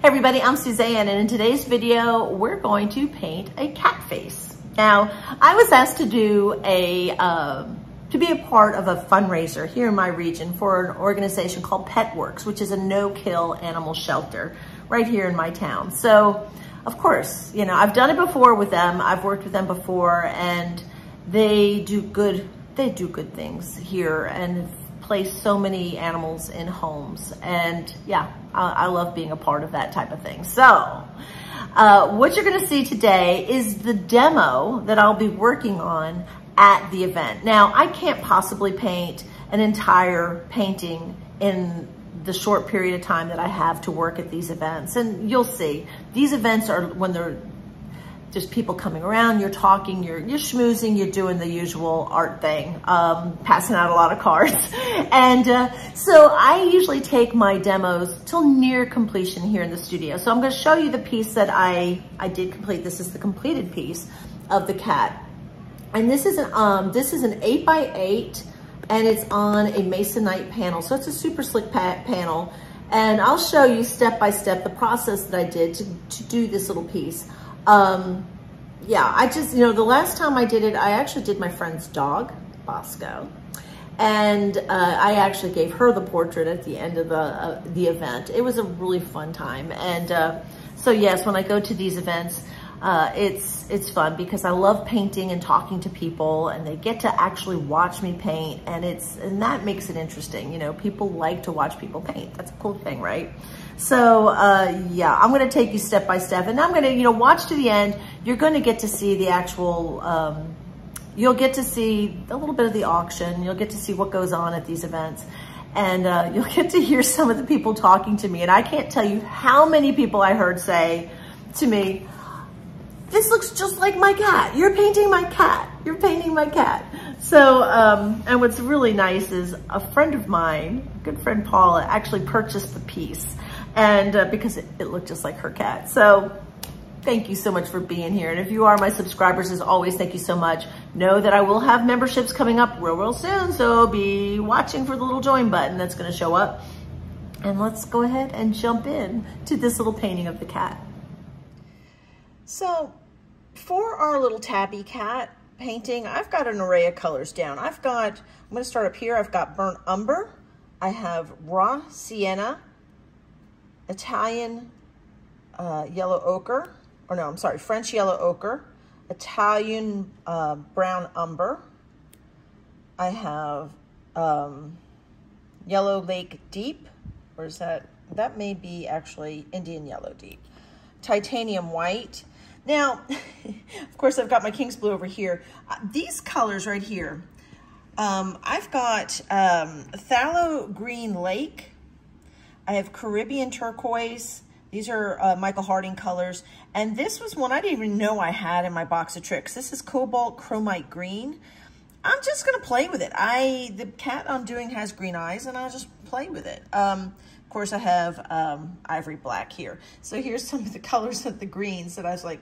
Everybody, I'm Suzanne and in today's video, we're going to paint a cat face. Now, I was asked to do a, um, to be a part of a fundraiser here in my region for an organization called PetWorks, which is a no-kill animal shelter right here in my town. So, of course, you know, I've done it before with them. I've worked with them before and they do good, they do good things here and place so many animals in homes. And yeah, I, I love being a part of that type of thing. So uh, what you're gonna see today is the demo that I'll be working on at the event. Now, I can't possibly paint an entire painting in the short period of time that I have to work at these events. And you'll see, these events are when they're just people coming around, you're talking, you're, you're schmoozing, you're doing the usual art thing, um, passing out a lot of cards. And uh, so I usually take my demos till near completion here in the studio. So I'm gonna show you the piece that I, I did complete. This is the completed piece of the cat. And this is an, um, this is an eight by eight and it's on a masonite panel. So it's a super slick pa panel. And I'll show you step by step the process that I did to, to do this little piece. Um, yeah, I just, you know, the last time I did it, I actually did my friend's dog, Bosco. And uh, I actually gave her the portrait at the end of the, uh, the event. It was a really fun time. And uh, so yes, when I go to these events, uh, it's it's fun because I love painting and talking to people and they get to actually watch me paint and it's and that makes it interesting you know people like to watch people paint that's a cool thing right so uh, yeah I'm gonna take you step by step and I'm gonna you know watch to the end you're gonna get to see the actual um, you'll get to see a little bit of the auction you'll get to see what goes on at these events and uh, you'll get to hear some of the people talking to me and I can't tell you how many people I heard say to me this looks just like my cat. You're painting my cat. You're painting my cat. So, um, and what's really nice is a friend of mine, good friend Paula, actually purchased the piece and uh, because it, it looked just like her cat. So thank you so much for being here. And if you are my subscribers, as always, thank you so much. Know that I will have memberships coming up real, real soon. So be watching for the little join button that's gonna show up. And let's go ahead and jump in to this little painting of the cat. So for our little tabby cat painting, I've got an array of colors down. I've got, I'm gonna start up here, I've got burnt umber, I have raw sienna, Italian uh, yellow ochre, or no, I'm sorry, French yellow ochre, Italian uh, brown umber. I have um, yellow lake deep, or is that, that may be actually Indian yellow deep. Titanium white, now, of course, I've got my King's Blue over here. Uh, these colors right here, um, I've got um, Phthalo Green Lake. I have Caribbean Turquoise. These are uh, Michael Harding colors. And this was one I didn't even know I had in my box of tricks. This is Cobalt Chromite Green. I'm just going to play with it. I The cat I'm doing has green eyes, and I'll just play with it. Um, of course, I have um, ivory black here. So here's some of the colors of the greens that I was like,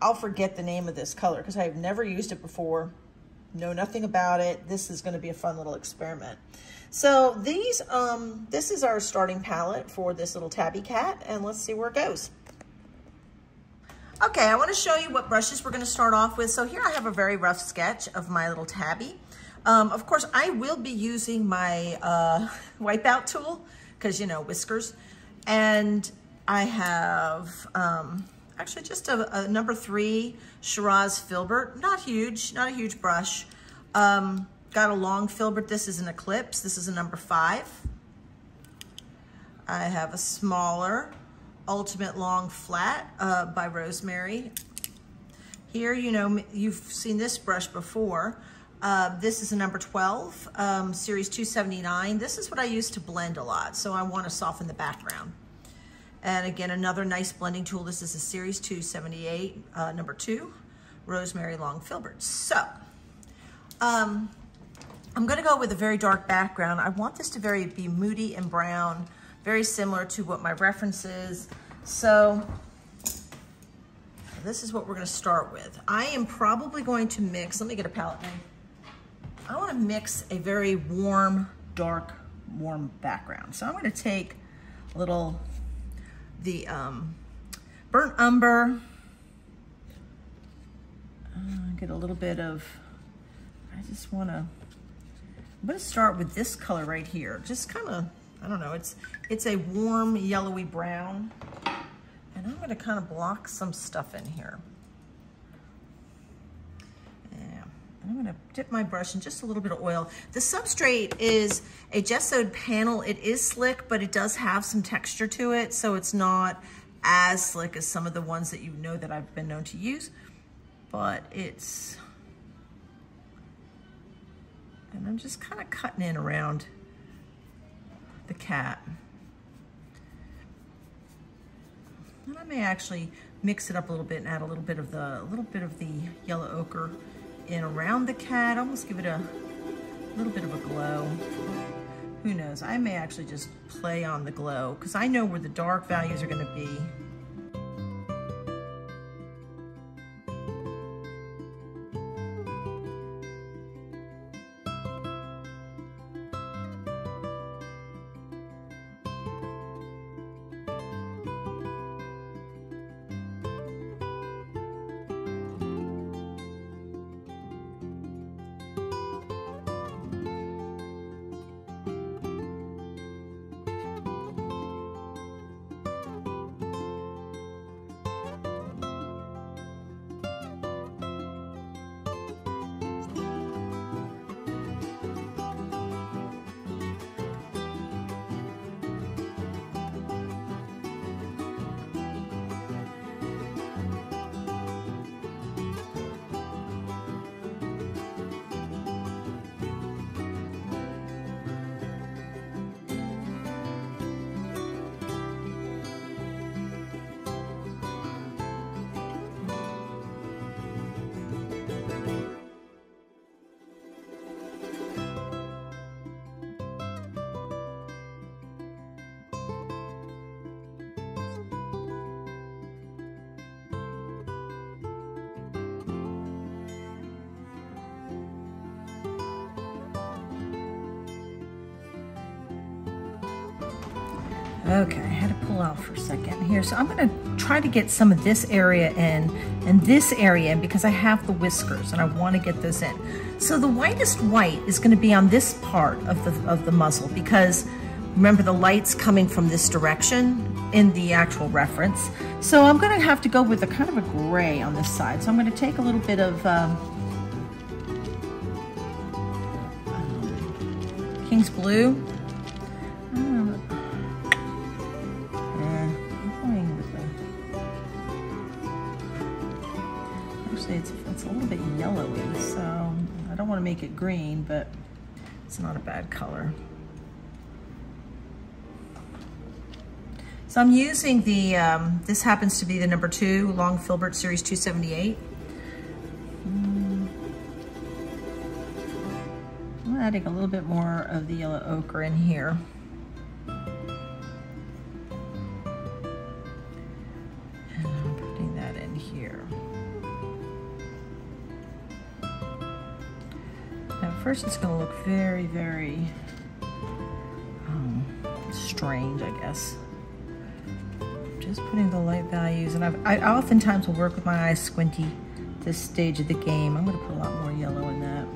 I'll forget the name of this color because I've never used it before, know nothing about it. This is going to be a fun little experiment. So these, um, this is our starting palette for this little tabby cat, and let's see where it goes. Okay, I want to show you what brushes we're going to start off with. So here I have a very rough sketch of my little tabby. Um, of course, I will be using my uh, wipeout tool because, you know, whiskers. And I have... Um, actually just a, a number three Shiraz filbert. Not huge, not a huge brush. Um, got a long filbert. This is an Eclipse. This is a number five. I have a smaller Ultimate Long Flat uh, by Rosemary. Here, you know, you've seen this brush before. Uh, this is a number 12, um, series 279. This is what I use to blend a lot, so I want to soften the background. And again, another nice blending tool. This is a Series 278, uh, number two, Rosemary Long Filbert. So, um, I'm gonna go with a very dark background. I want this to very be moody and brown, very similar to what my reference is. So, this is what we're gonna start with. I am probably going to mix, let me get a palette knife. I wanna mix a very warm, dark, warm background. So I'm gonna take a little the um, burnt umber. Uh, get a little bit of, I just wanna, I'm gonna start with this color right here. Just kind of, I don't know, it's, it's a warm yellowy brown. And I'm gonna kind of block some stuff in here. I'm gonna dip my brush in just a little bit of oil. The substrate is a gessoed panel. It is slick, but it does have some texture to it, so it's not as slick as some of the ones that you know that I've been known to use, but it's, and I'm just kind of cutting in around the cat. And I may actually mix it up a little bit and add a little bit of the, a little bit of the yellow ochre in around the cat, almost give it a little bit of a glow. Who knows? I may actually just play on the glow because I know where the dark values are going to be. Try to get some of this area in and this area in because I have the whiskers and I wanna get those in. So the whitest white is gonna be on this part of the, of the muzzle because remember the light's coming from this direction in the actual reference. So I'm gonna have to go with a kind of a gray on this side. So I'm gonna take a little bit of um, King's Blue to make it green, but it's not a bad color. So I'm using the, um, this happens to be the number two, Long Filbert Series 278. Mm. I'm adding a little bit more of the yellow ochre in here. First it's going to look very, very um, strange, I guess. Just putting the light values, and I've, I oftentimes will work with my eyes squinty this stage of the game. I'm to put a lot more yellow in that.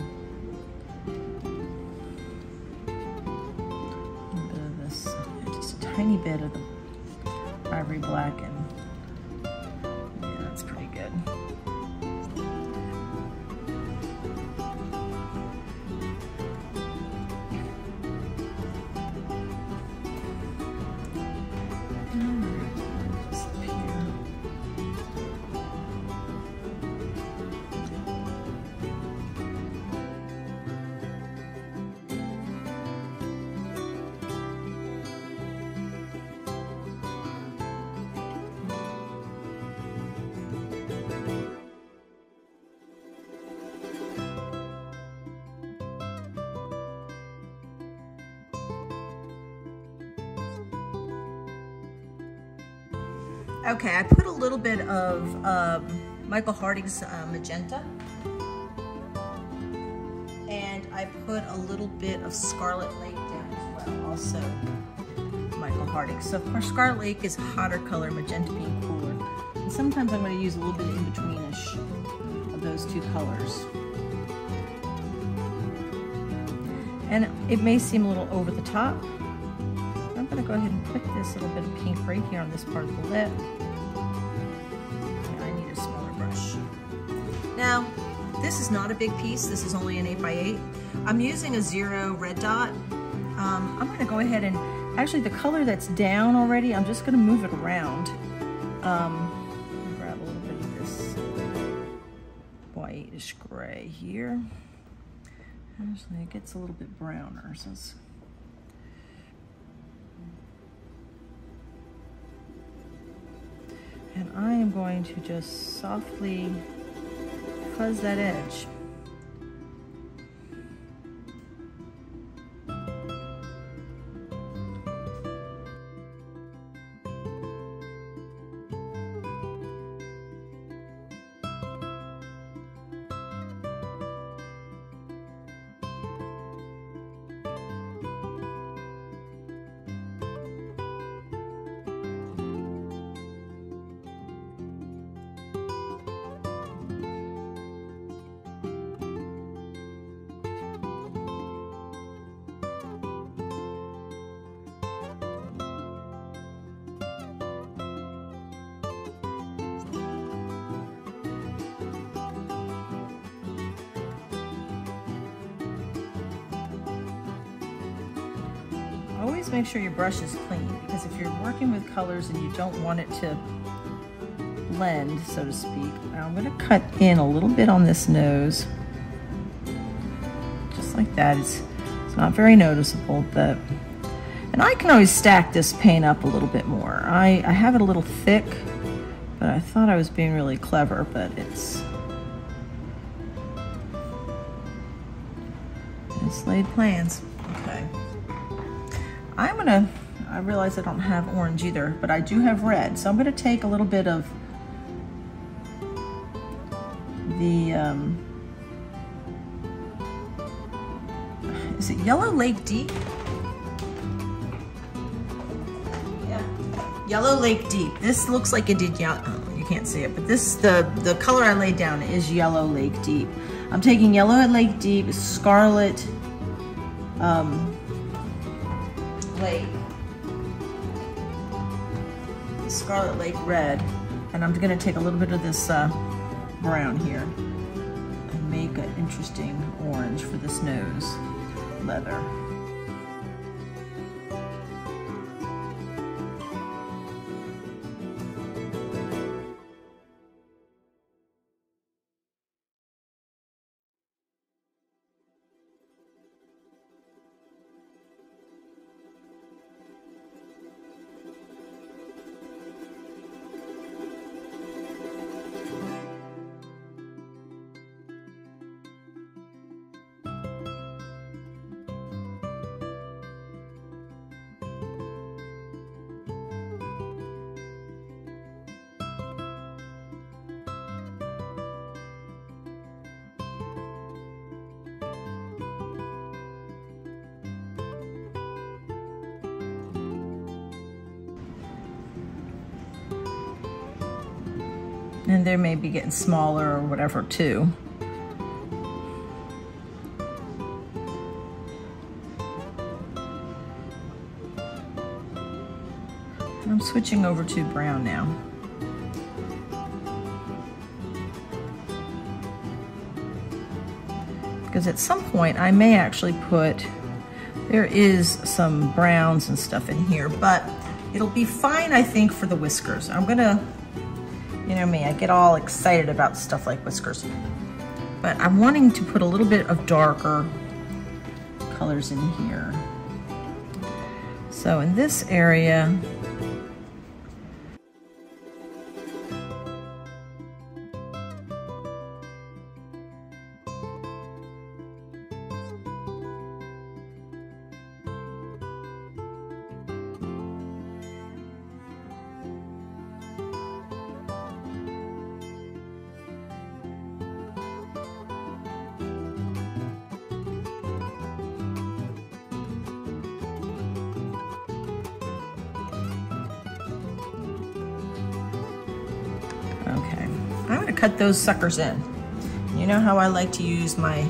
A bit of this, just a tiny bit of the ivory black Okay, I put a little bit of um, Michael Harding's uh, magenta. And I put a little bit of Scarlet Lake down as well, also Michael Harding. So for Scarlet Lake is hotter color, magenta being cooler. And sometimes I'm going to use a little bit in betweenish of those two colors. And it may seem a little over the top. I'm going to go ahead and put this little bit of pink right here on this part of the lip. This is not a big piece. This is only an 8 by 8 I'm using a zero red dot. Um, I'm gonna go ahead and, actually the color that's down already, I'm just gonna move it around. Um, grab a little bit of this whitish gray here. Actually, it gets a little bit browner, so it's and I am going to just softly fuzz that edge. Sure your brush is clean because if you're working with colors and you don't want it to blend, so to speak, I'm gonna cut in a little bit on this nose. Just like that, it's, it's not very noticeable, but, and I can always stack this paint up a little bit more. I, I have it a little thick, but I thought I was being really clever, but it's, it's laid plans. Realize I don't have orange either, but I do have red. So I'm gonna take a little bit of the, um, is it Yellow Lake Deep? Yeah, Yellow Lake Deep. This looks like it did, yellow, oh, you can't see it, but this, the, the color I laid down is Yellow Lake Deep. I'm taking Yellow Lake Deep, Scarlet, um, Lake Red, and I'm gonna take a little bit of this uh, brown here and make an interesting orange for this nose leather. And they may be getting smaller or whatever too. I'm switching over to brown now. Because at some point I may actually put, there is some browns and stuff in here, but it'll be fine, I think, for the whiskers. I'm gonna know me, I get all excited about stuff like whiskers. But I'm wanting to put a little bit of darker colors in here. So in this area, those suckers in. You know how I like to use my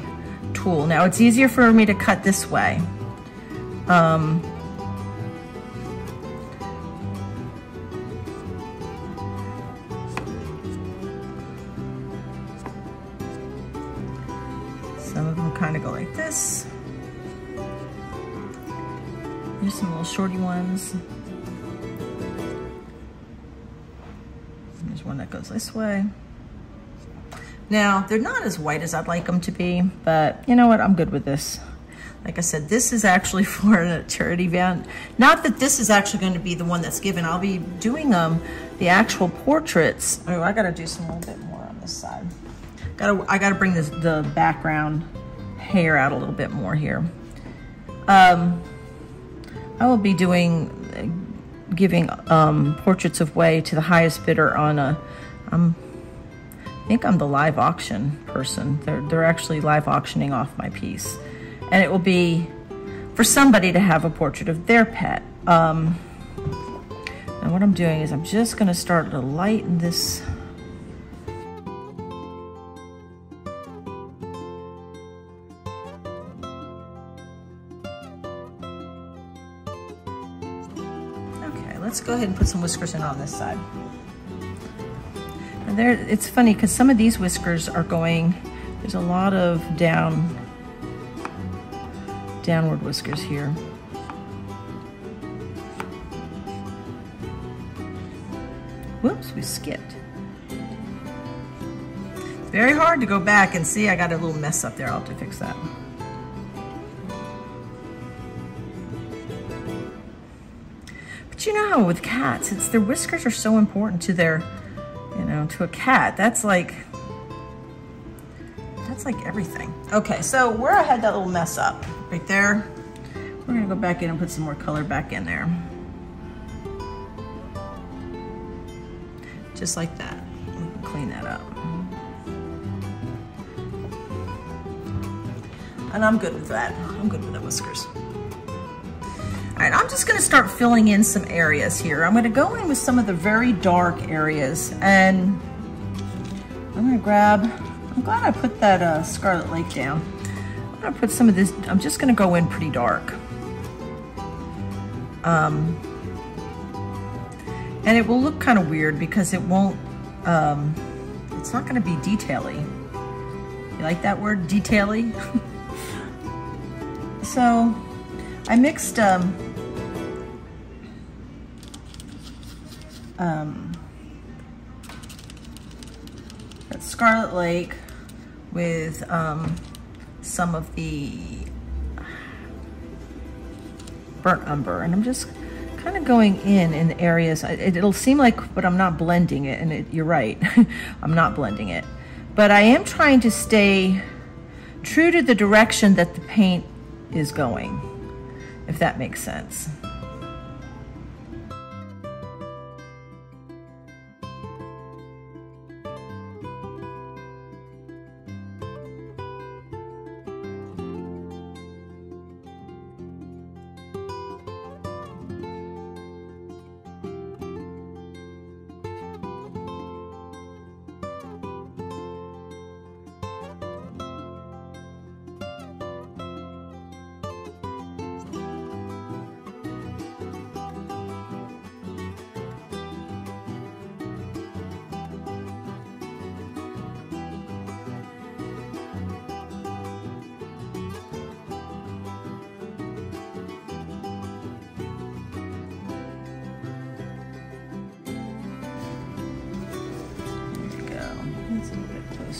tool. Now it's easier for me to cut this way. Um, they're not as white as I'd like them to be, but you know what? I'm good with this. Like I said, this is actually for a charity event. Not that this is actually going to be the one that's given. I'll be doing um the actual portraits. Oh, I got to do some a little bit more on this side. Got to I got to bring this the background hair out a little bit more here. Um, I will be doing giving um, portraits of Way to the highest bidder on a. Um, I think I'm the live auction person. They're, they're actually live auctioning off my piece. And it will be for somebody to have a portrait of their pet. Um, and what I'm doing is I'm just gonna start to lighten this Okay, let's go ahead and put some whiskers in on this side. There, it's funny because some of these whiskers are going, there's a lot of down, downward whiskers here. Whoops, we skipped. Very hard to go back and see I got a little mess up there. I'll have to fix that. But you know, how with cats, it's their whiskers are so important to their, to a cat. That's like, that's like everything. Okay, so where I had that little mess up, right there, we're gonna go back in and put some more color back in there. Just like that. Clean that up. And I'm good with that. I'm good with the whiskers. I'm just gonna start filling in some areas here. I'm gonna go in with some of the very dark areas and I'm gonna grab, I'm glad I put that uh, Scarlet Lake down. I'm gonna put some of this, I'm just gonna go in pretty dark. Um, and it will look kind of weird because it won't, um, it's not gonna be detaily. You like that word, detaily? so I mixed um, um, that Scarlet Lake with um, some of the burnt umber. And I'm just kind of going in in the areas. It, will seem like, but I'm not blending it. And it, you're right, I'm not blending it. But I am trying to stay true to the direction that the paint is going, if that makes sense.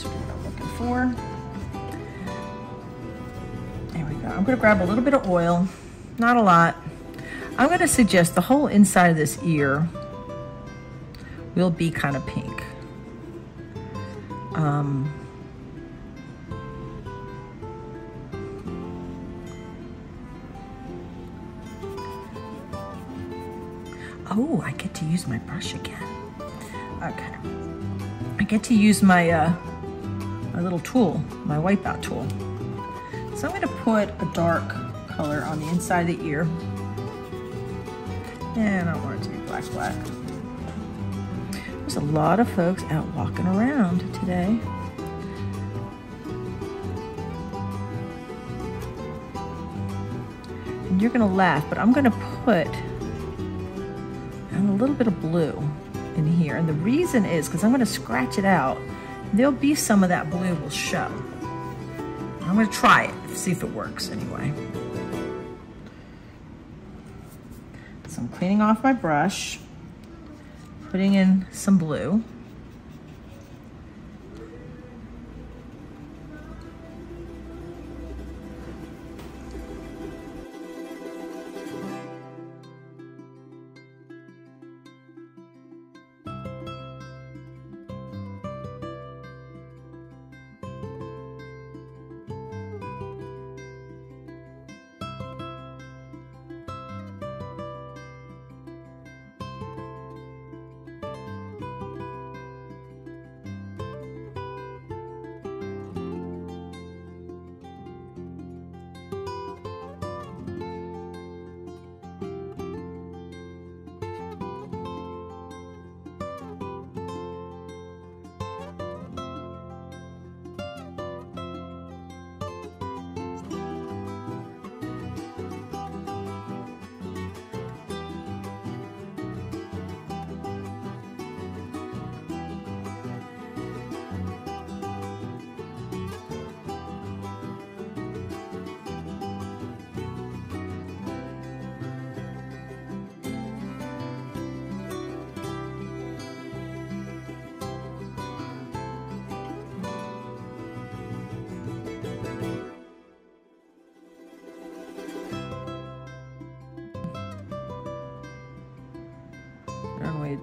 For. There we go. I'm gonna grab a little bit of oil, not a lot. I'm gonna suggest the whole inside of this ear will be kind of pink. Um, oh, I get to use my brush again. Okay. I get to use my uh, my little tool, my wipeout tool. So I'm gonna put a dark color on the inside of the ear. And I don't want it to be black black. There's a lot of folks out walking around today. And you're gonna laugh, but I'm gonna put a little bit of blue in here. And the reason is because I'm gonna scratch it out. There'll be some of that blue will show. I'm gonna try it, see if it works anyway. So I'm cleaning off my brush, putting in some blue.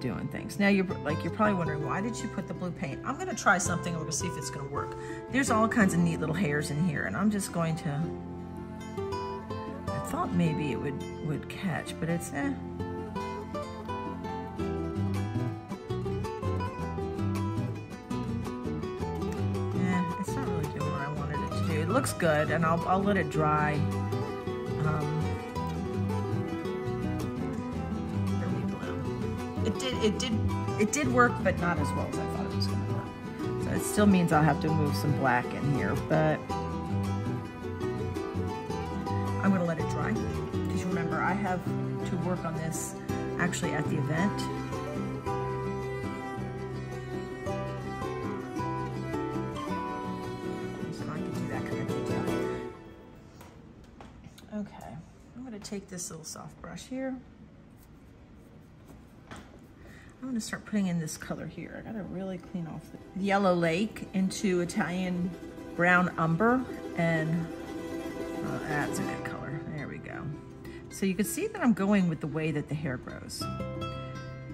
Doing things. Now you're like you're probably wondering why did you put the blue paint? I'm gonna try something. We're gonna see if it's gonna work. There's all kinds of neat little hairs in here, and I'm just going to. I thought maybe it would would catch, but it's eh. Yeah, it's not really doing what I wanted it to do. It looks good, and I'll I'll let it dry. It did it did work but not as well as I thought it was going to work. So it still means I'll have to move some black in here but I'm going to let it dry. Because remember I have to work on this actually at the event. Okay I'm going to take this little soft brush here gonna start putting in this color here. I gotta really clean off the yellow lake into Italian brown umber and that's a good color. There we go. So you can see that I'm going with the way that the hair grows.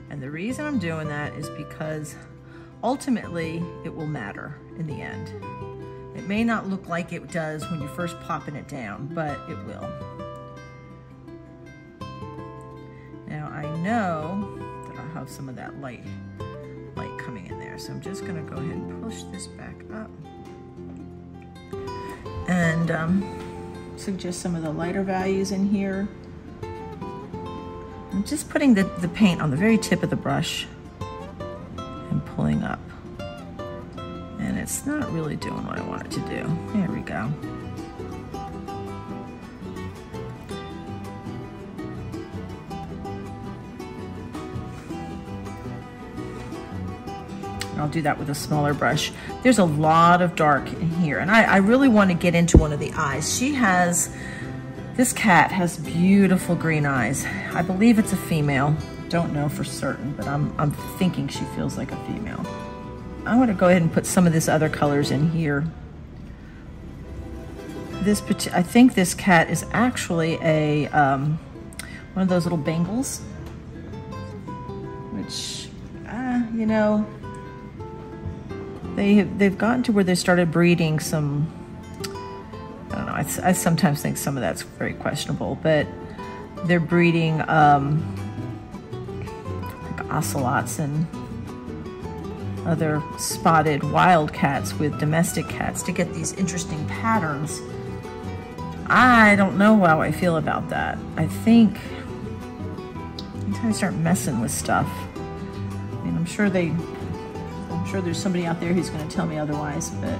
And the reason I'm doing that is because ultimately it will matter in the end. It may not look like it does when you're first popping it down, but it will. Now I know have some of that light light coming in there. So I'm just gonna go ahead and push this back up and um, suggest some of the lighter values in here. I'm just putting the, the paint on the very tip of the brush and pulling up. And it's not really doing what I want it to do. There we go. I'll do that with a smaller brush. There's a lot of dark in here, and I, I really want to get into one of the eyes. She has, this cat has beautiful green eyes. I believe it's a female. Don't know for certain, but I'm, I'm thinking she feels like a female. I'm gonna go ahead and put some of this other colors in here. This, I think this cat is actually a, um, one of those little Bengals, which, uh, you know, they they've gotten to where they started breeding some. I don't know. I, I sometimes think some of that's very questionable, but they're breeding um, like ocelots and other spotted wild cats with domestic cats to get these interesting patterns. I don't know how I feel about that. I think anytime I start messing with stuff, and I'm sure they, sure there's somebody out there who's gonna tell me otherwise, but.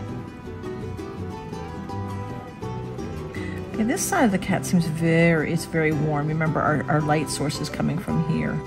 Okay, this side of the cat seems very, it's very warm. Remember our, our light source is coming from here.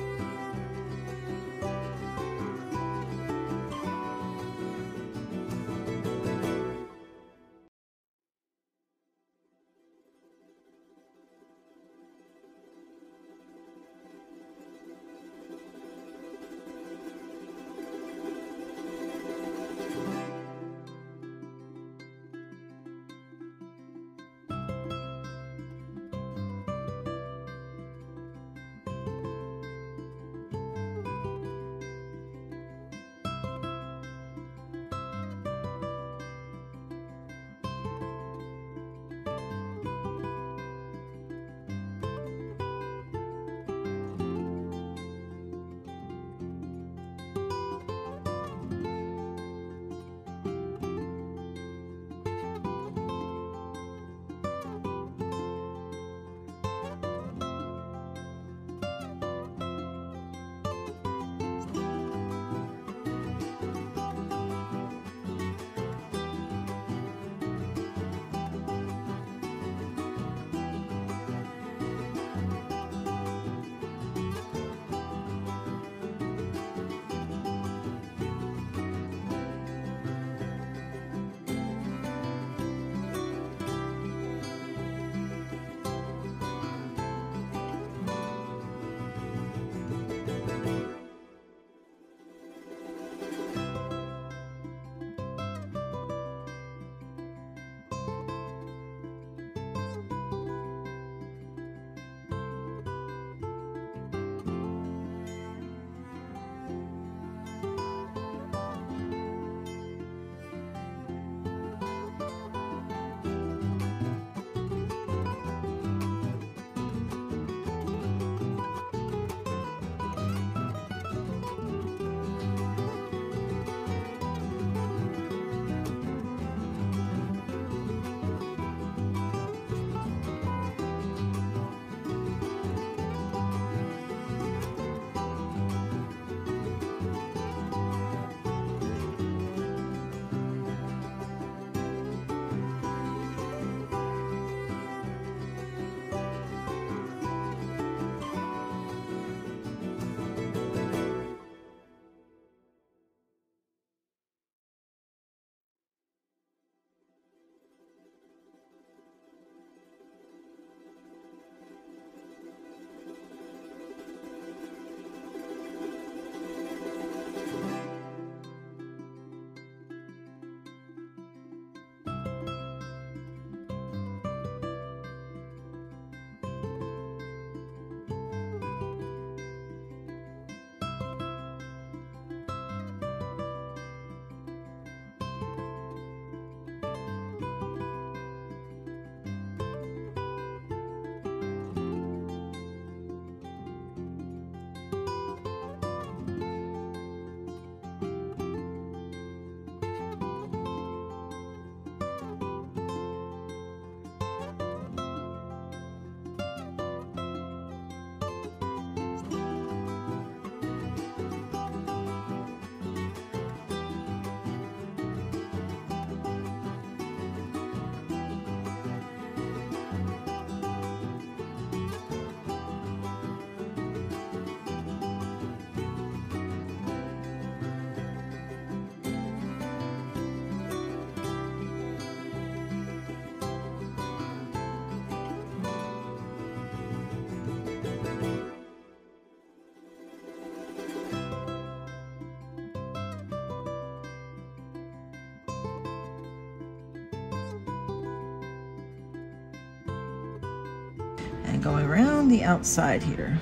And going around the outside here.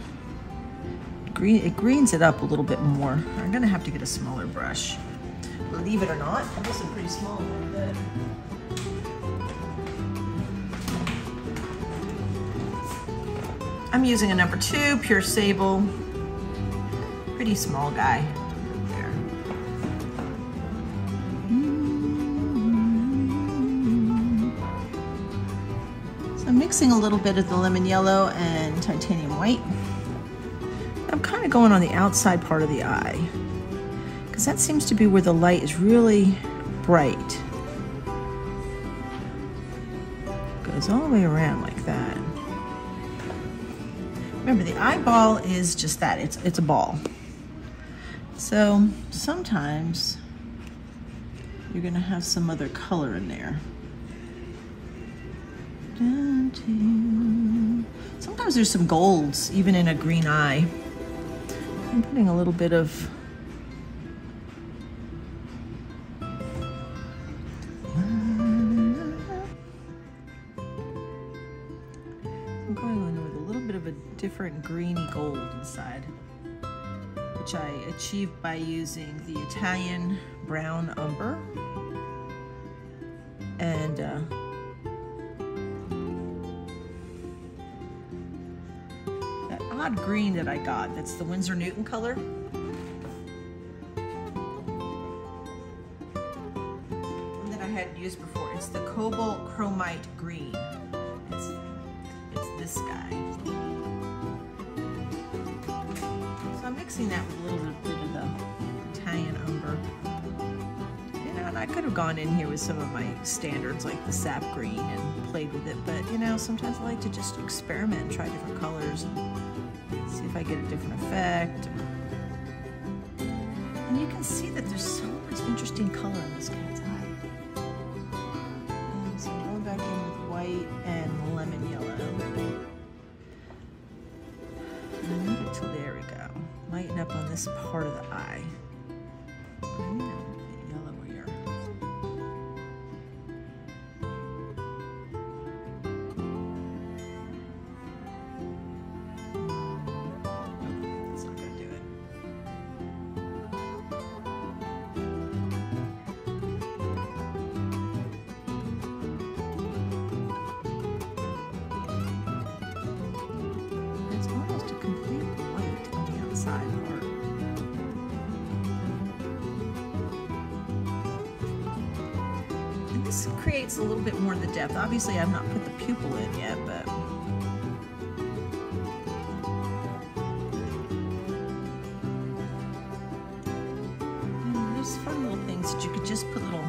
Green, it greens it up a little bit more. I'm gonna have to get a smaller brush. Believe it or not, is pretty small I'm using a number two, Pure Sable. Pretty small guy. Mixing a little bit of the lemon yellow and titanium white. I'm kind of going on the outside part of the eye. because that seems to be where the light is really bright. Goes all the way around like that. Remember, the eyeball is just that. It's, it's a ball. So sometimes you're gonna have some other color in there. Sometimes there's some golds, even in a green eye. I'm putting a little bit of I'm going in with a little bit of a different greeny gold inside, which I achieved by using the Italian brown umber and uh, odd green that I got, that's the Winsor Newton color. One that I hadn't used before. It's the Cobalt Chromite Green. It's, it's this guy. So I'm mixing that with a little bit of the Italian umber. You know, and I could have gone in here with some of my standards like the sap green and played with it, but you know, sometimes I like to just experiment try different colors if I get a different effect. And you can see that there's so much interesting color in this cat's eye. And so I'm going back in with white and lemon yellow. And move it till there we go. Lighten up on this part of the eye. Creates a little bit more of the depth. Obviously, I've not put the pupil in yet, but Mm, there's fun little things that you could just put little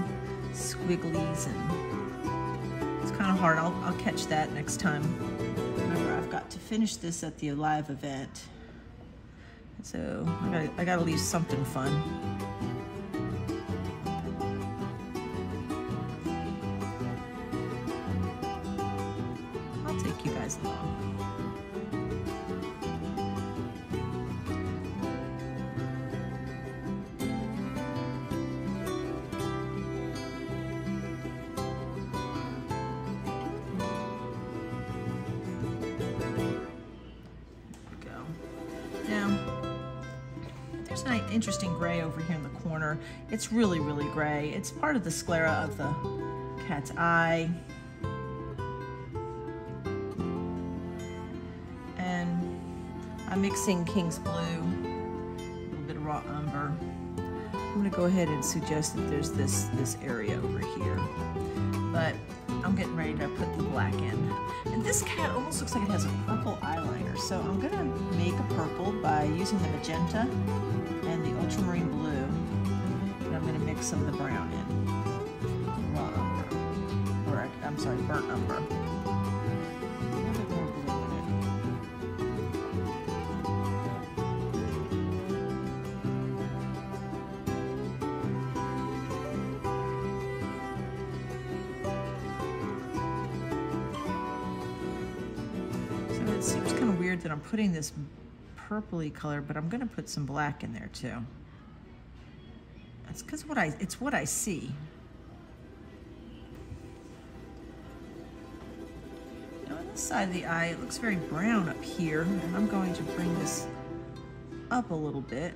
squigglies and it's kind of hard. I'll, I'll catch that next time. Remember, I've got to finish this at the live event. So I gotta, I gotta leave something fun. It's really, really gray. It's part of the sclera of the cat's eye. And I'm mixing King's Blue, a little bit of raw umber. I'm gonna go ahead and suggest that there's this, this area over here. But I'm getting ready to put the black in. And this cat almost looks like it has a purple eyeliner. So I'm gonna make a purple by using the magenta and the ultramarine blue. Mix some of the brown in. Raw umber. Or I'm sorry, burnt umber. It. Seems kind of weird that I'm putting this purpley color, but I'm gonna put some black in there too. That's because what I it's what I see. Now on this side of the eye, it looks very brown up here, and I'm going to bring this up a little bit.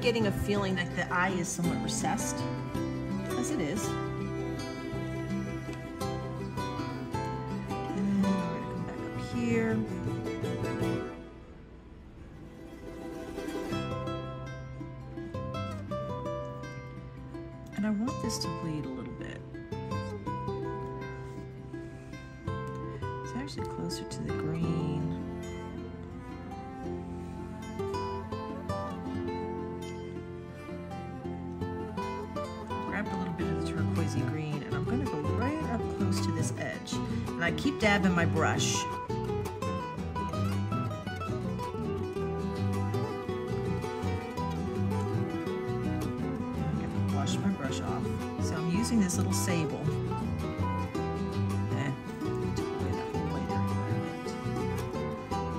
Getting a feeling like the eye is somewhat recessed, as it is. And in my brush. Wash my brush off. So I'm using this little sable. Eh.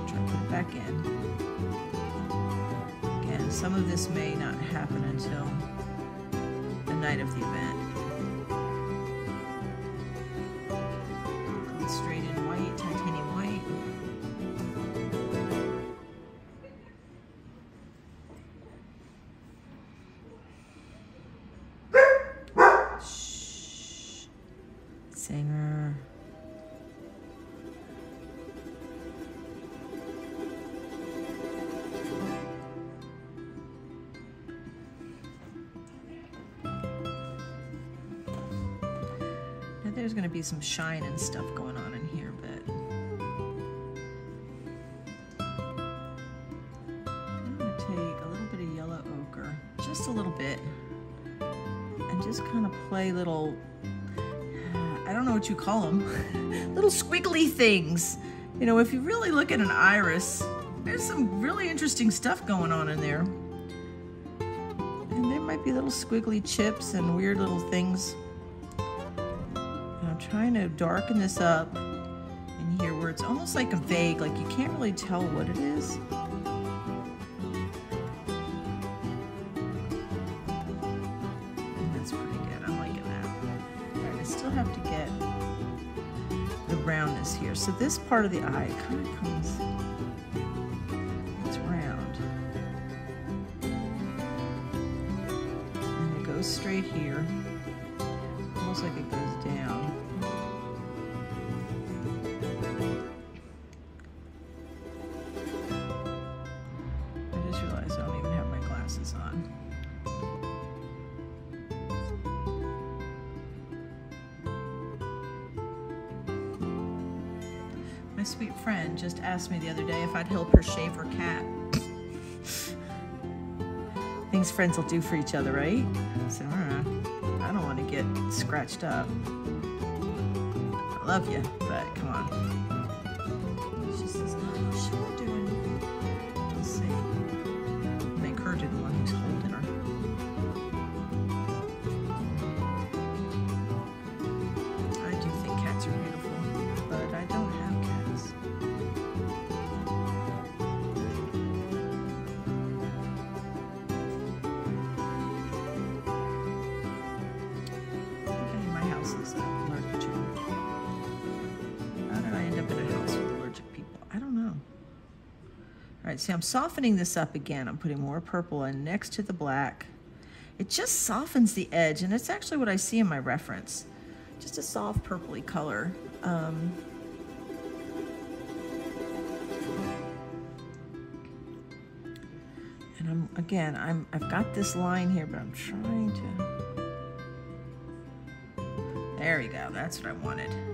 Try it back in. Again, some of this may not happen until the night of the event. There's going to be some shine and stuff going on in here, but I'm to take a little bit of yellow ochre, just a little bit, and just kind of play little, I don't know what you call them, little squiggly things. You know, if you really look at an iris, there's some really interesting stuff going on in there. And there might be little squiggly chips and weird little things. Trying to darken this up in here where it's almost like a vague, like you can't really tell what it is. That's pretty good. I'm liking that. All right, I still have to get the roundness here. So this part of the eye kind of comes, it's round. And it goes straight here, the other day if I'd help her shave her cat. Things friends will do for each other, right? I said, uh, I don't want to get scratched up. I love you, but come on. See, I'm softening this up again. I'm putting more purple in next to the black. It just softens the edge, and it's actually what I see in my reference. Just a soft purpley color. Um, and I'm again, I'm I've got this line here, but I'm trying to. There we go. That's what I wanted.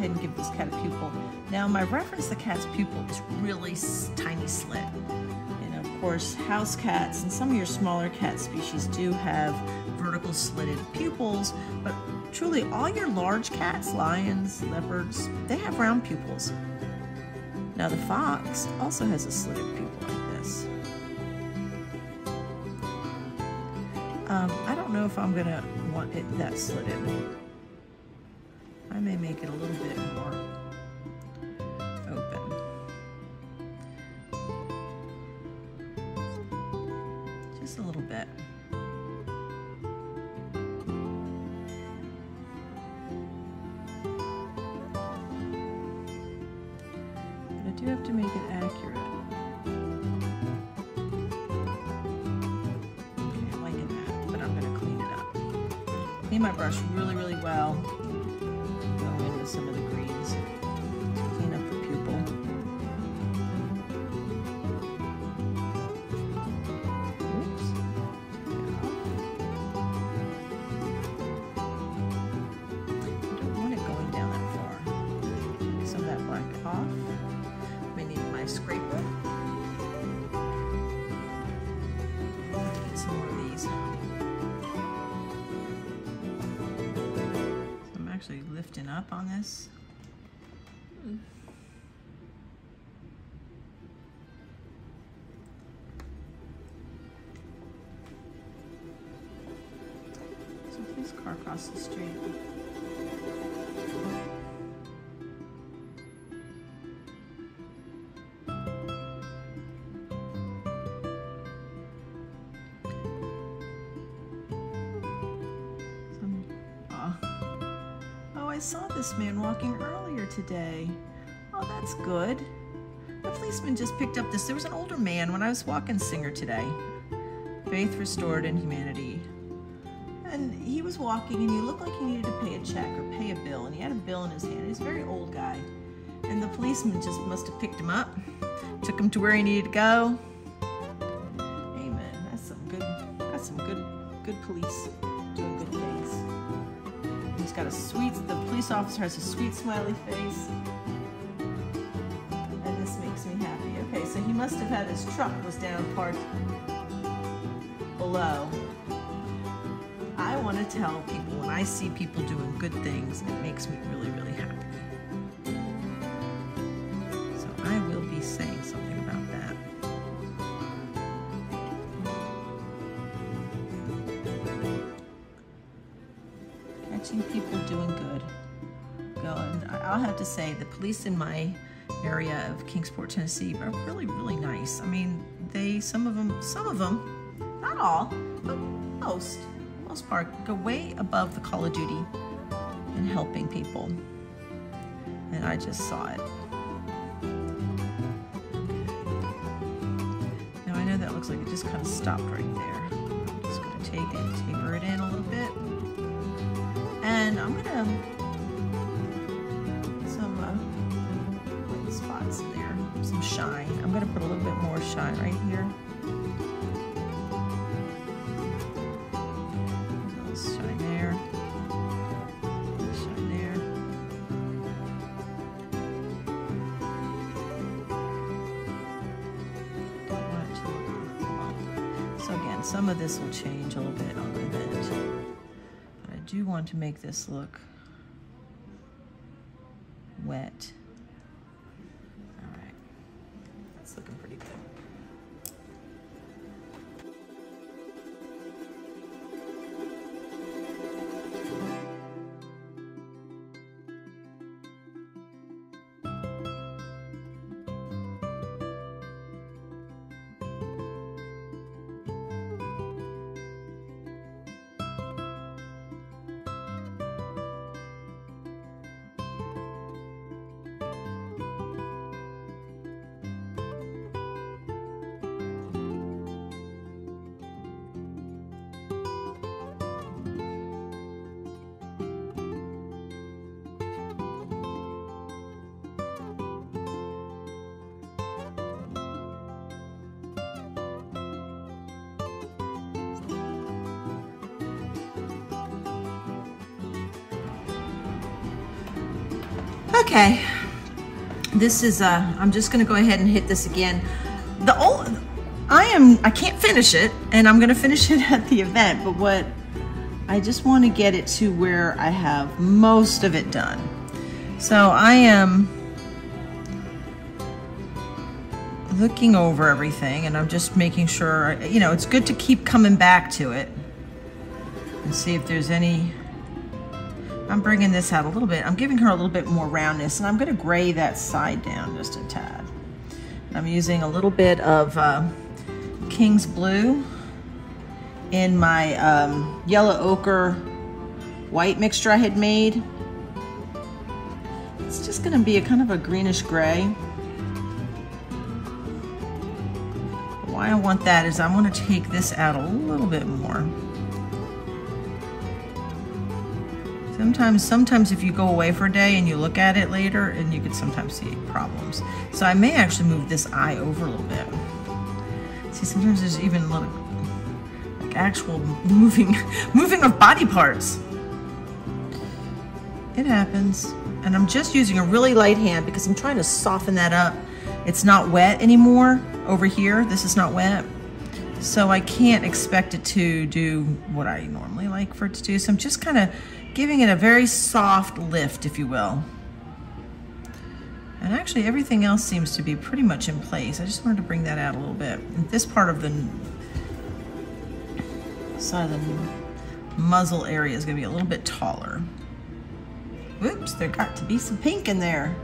ahead and give this cat a pupil. Now my reference the cat's pupil is really tiny slit. And of course house cats and some of your smaller cat species do have vertical slitted pupils, but truly all your large cats, lions, leopards, they have round pupils. Now the fox also has a slitted pupil like this. Um, I don't know if I'm gonna want it that slitted. I may make it a little bit more across the street. Oh. oh, I saw this man walking earlier today. Oh, that's good. The policeman just picked up this. There was an older man when I was walking Singer today. Faith Restored in Humanity. And he was walking and he looked like he needed to pay a check or pay a bill. And he had a bill in his hand. He's a very old guy. And the policeman just must have picked him up, took him to where he needed to go. Amen. That's some good, that's some good, good police doing good things. He's got a sweet, the police officer has a sweet smiley face. And this makes me happy. Okay, so he must have had his truck was down parked below. Want to tell people when I see people doing good things, it makes me really, really happy. So I will be saying something about that. Catching people doing good. Going. I'll have to say the police in my area of Kingsport, Tennessee are really, really nice. I mean, they, some of them, some of them, not all, but most, most part, go way above the call of duty in helping people. And I just saw it. Now I know that looks like it just kind of stopped right there. I'm just gonna take it, taper it in a little bit. And I'm gonna some uh, spots there, some shine. I'm gonna put a little bit more shine right here. Some of this will change a little bit on the event. But I do want to make this look this is, uh, I'm just gonna go ahead and hit this again. The old, I am, I can't finish it, and I'm gonna finish it at the event, but what, I just wanna get it to where I have most of it done. So I am looking over everything, and I'm just making sure, you know, it's good to keep coming back to it. and see if there's any, I'm bringing this out a little bit. I'm giving her a little bit more roundness and I'm gonna gray that side down just a tad. I'm using a little bit of uh, King's Blue in my um, yellow ochre white mixture I had made. It's just gonna be a kind of a greenish gray. Why I want that is I want to take this out a little bit more. Sometimes, sometimes if you go away for a day and you look at it later, and you could sometimes see problems. So I may actually move this eye over a little bit. See, sometimes there's even little, like actual moving, moving of body parts. It happens. And I'm just using a really light hand because I'm trying to soften that up. It's not wet anymore over here. This is not wet. So I can't expect it to do what I normally like for it to do. So I'm just kind of giving it a very soft lift, if you will. And actually everything else seems to be pretty much in place. I just wanted to bring that out a little bit. This part of the side of the muzzle area is gonna be a little bit taller. Whoops, there got to be some pink in there.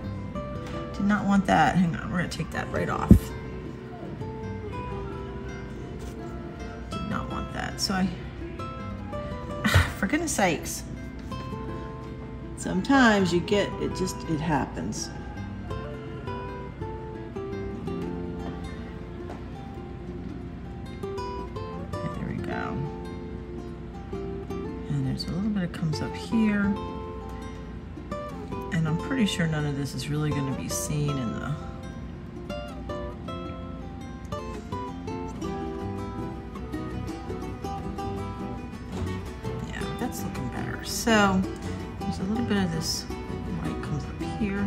Did not want that. Hang on, we're gonna take that right off. Did not want that. So I, for goodness sakes, sometimes you get, it just, it happens. there we go. And there's a little bit that comes up here. And I'm pretty sure none of this is really gonna be seen in the Yeah, that's looking better. So a little bit of this white comes up here.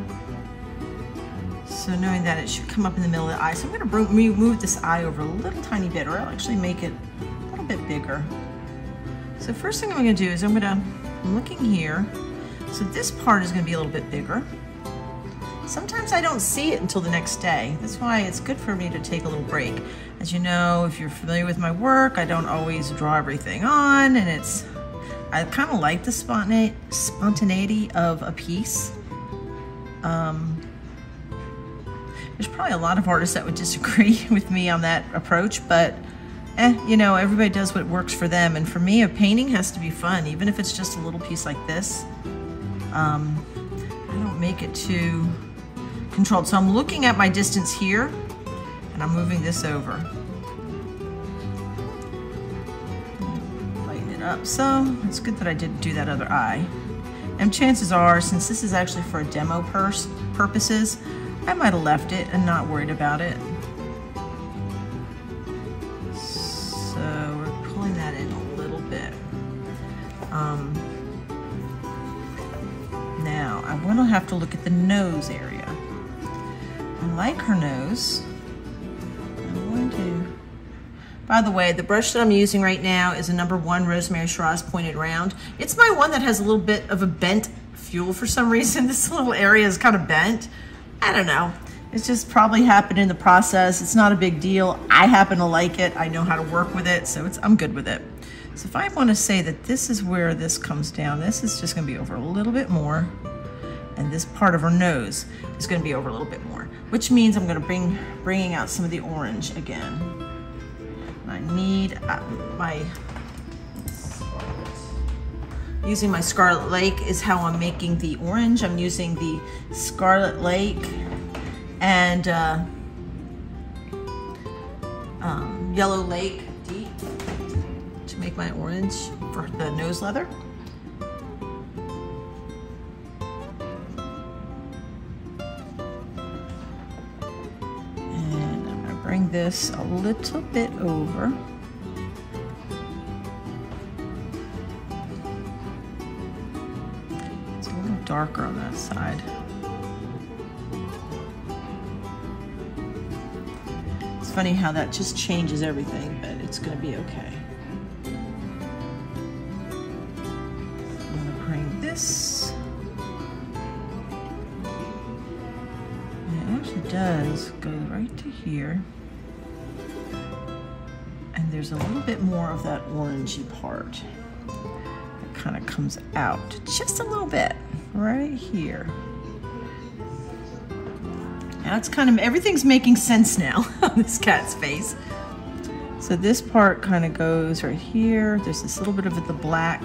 So knowing that it should come up in the middle of the eye. So I'm gonna move this eye over a little tiny bit, or I'll actually make it a little bit bigger. So first thing I'm gonna do is I'm gonna, I'm looking here. So this part is gonna be a little bit bigger. Sometimes I don't see it until the next day. That's why it's good for me to take a little break. As you know, if you're familiar with my work, I don't always draw everything on and it's, I kind of like the spontaneity of a piece. Um, there's probably a lot of artists that would disagree with me on that approach, but eh, you know, everybody does what works for them. And for me, a painting has to be fun, even if it's just a little piece like this. Um, I don't make it too controlled. So I'm looking at my distance here and I'm moving this over. Up. So it's good that I didn't do that other eye. And chances are, since this is actually for demo purse purposes, I might have left it and not worried about it. So we're pulling that in a little bit. Um, now, I'm gonna have to look at the nose area. I like her nose. By the way, the brush that I'm using right now is a number one Rosemary Shiraz Pointed Round. It's my one that has a little bit of a bent ferrule for some reason. This little area is kind of bent. I don't know. It's just probably happened in the process. It's not a big deal. I happen to like it. I know how to work with it, so it's I'm good with it. So if I want to say that this is where this comes down, this is just going to be over a little bit more. And this part of her nose is going to be over a little bit more, which means I'm going to bring bringing out some of the orange again. I need uh, my using my Scarlet Lake is how I'm making the orange. I'm using the Scarlet Lake and uh, um, Yellow Lake Deep to make my orange for the nose leather. This a little bit over. It's a little darker on that side. It's funny how that just changes everything, but it's gonna be okay. I'm gonna bring this. And it actually does go right to here. There's a little bit more of that orangey part. That kind of comes out just a little bit right here. Now it's kind of, everything's making sense now on this cat's face. So this part kind of goes right here. There's this little bit of the black,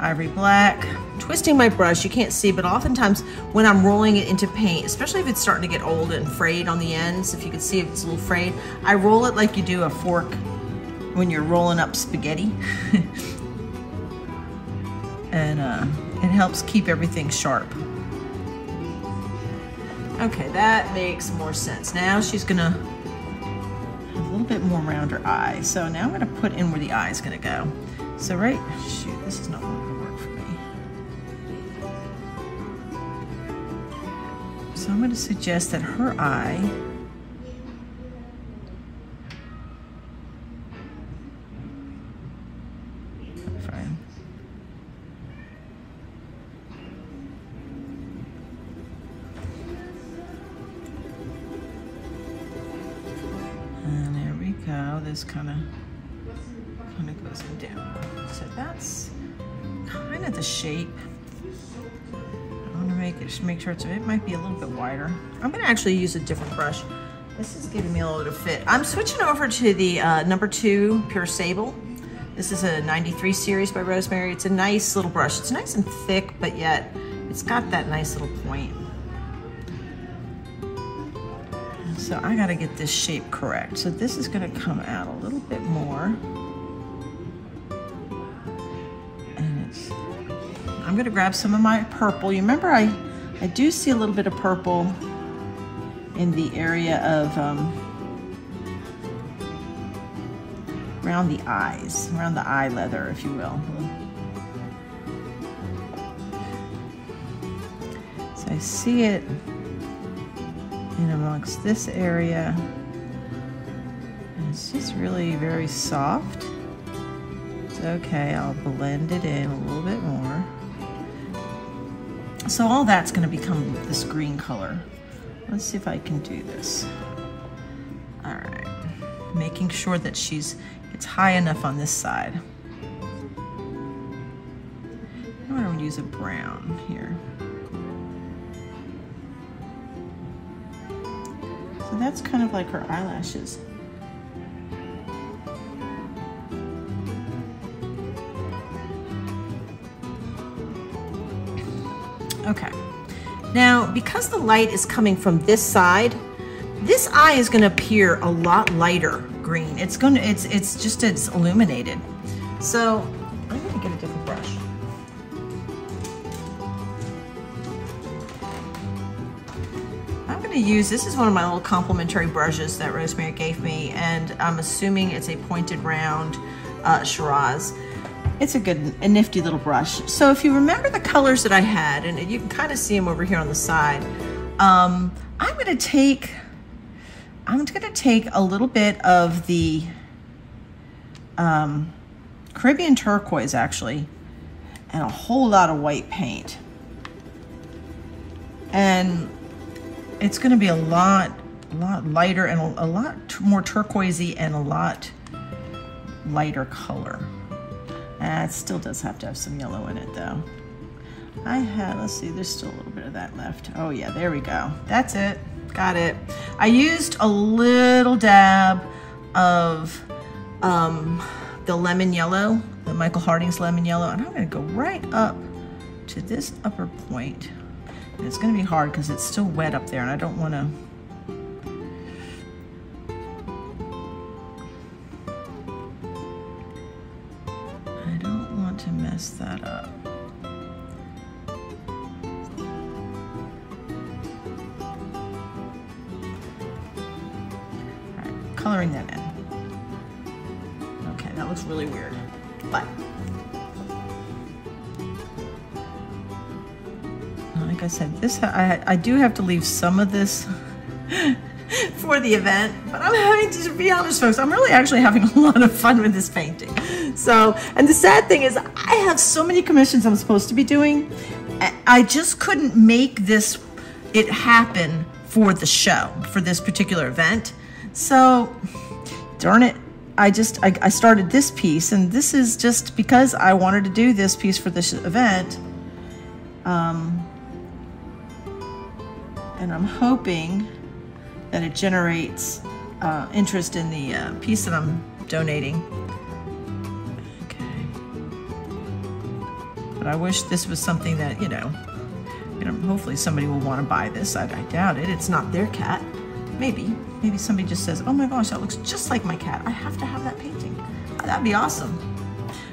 ivory black. Twisting my brush, you can't see, but oftentimes when I'm rolling it into paint, especially if it's starting to get old and frayed on the ends, if you can see if it's a little frayed, I roll it like you do a fork when you're rolling up spaghetti. and uh, it helps keep everything sharp. Okay, that makes more sense. Now she's gonna have a little bit more around her eye. So now I'm gonna put in where the eye is gonna go. So right, shoot, this is not gonna work for me. So I'm gonna suggest that her eye this kind of kind of goes down. So that's kind of the shape. I want to make it make sure it's it might be a little bit wider. I'm going to actually use a different brush. This is giving me a little bit of fit. I'm switching over to the uh, number two Pure Sable. This is a 93 series by Rosemary. It's a nice little brush. It's nice and thick, but yet it's got that nice little point. So I gotta get this shape correct. So this is gonna come out a little bit more. And it's, I'm gonna grab some of my purple. You remember I, I do see a little bit of purple in the area of, um, around the eyes, around the eye leather, if you will. So I see it in amongst this area. And it's just really very soft. It's okay, I'll blend it in a little bit more. So all that's gonna become this green color. Let's see if I can do this. All right, making sure that she's, it's high enough on this side. I'm gonna use a brown here. So that's kind of like her eyelashes. Okay. Now, because the light is coming from this side, this eye is gonna appear a lot lighter green. It's gonna, it's, it's just, it's illuminated. So I'm gonna get a different brush. Going to use, this is one of my little complimentary brushes that Rosemary gave me, and I'm assuming it's a pointed round uh, Shiraz. It's a good, a nifty little brush. So if you remember the colors that I had, and you can kind of see them over here on the side, um, I'm going to take, I'm going to take a little bit of the um, Caribbean turquoise actually, and a whole lot of white paint. And it's going to be a lot, a lot lighter and a, a lot more turquoisey and a lot lighter color. Uh, it still does have to have some yellow in it though. I had, let's see, there's still a little bit of that left. Oh yeah, there we go. That's it, got it. I used a little dab of um, the lemon yellow, the Michael Harding's lemon yellow, and I'm gonna go right up to this upper point it's gonna be hard because it's still wet up there and I don't wanna I don't want to mess that up. All right, coloring that in. Okay, that looks really weird, but like I said, this I, I do have to leave some of this for the event, but I'm having to be honest, folks, I'm really actually having a lot of fun with this painting. So, and the sad thing is I have so many commissions I'm supposed to be doing. I just couldn't make this, it happen for the show, for this particular event. So, darn it, I just, I, I started this piece and this is just because I wanted to do this piece for this event. Um, and I'm hoping that it generates uh, interest in the uh, piece that I'm donating. Okay. But I wish this was something that, you know, you know, hopefully somebody will want to buy this. I, I doubt it. It's not their cat. Maybe. Maybe somebody just says, oh my gosh, that looks just like my cat. I have to have that painting. That'd be awesome.